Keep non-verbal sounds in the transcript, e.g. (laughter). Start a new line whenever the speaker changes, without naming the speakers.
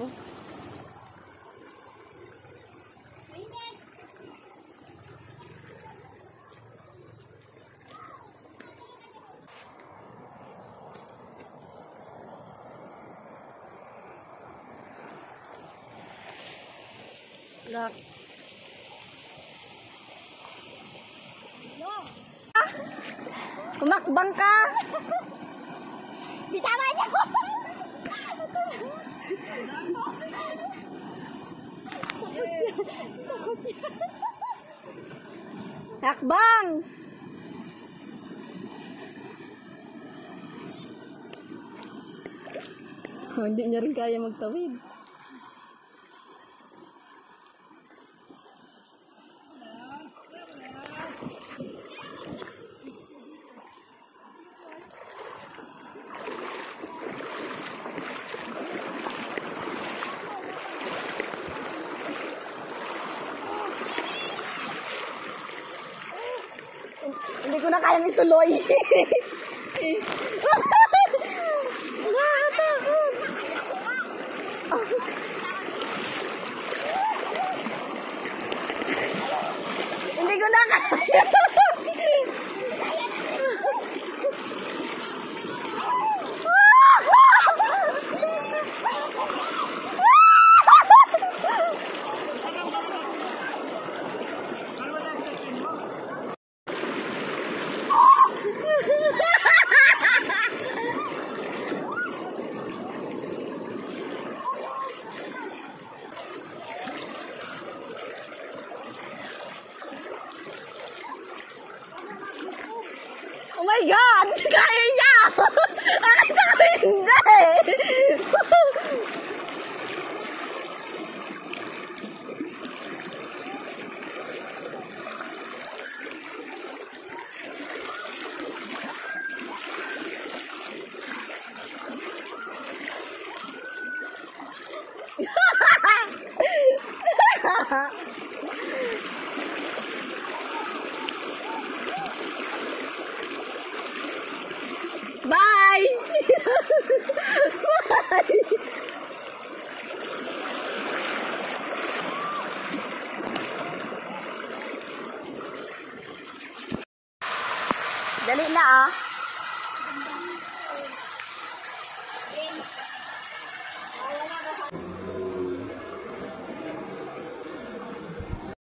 Oh. Look. Kumakbang ka!
Bitama niya!
Hakbang! Oh, (laughs) hindi niya rin kaya magtawid. Hindi ko na kayang ituloy. (laughs) (laughs) 哎呀，你看人家，俺咋没你大？哈哈！Dali na ah.